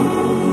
Ooh.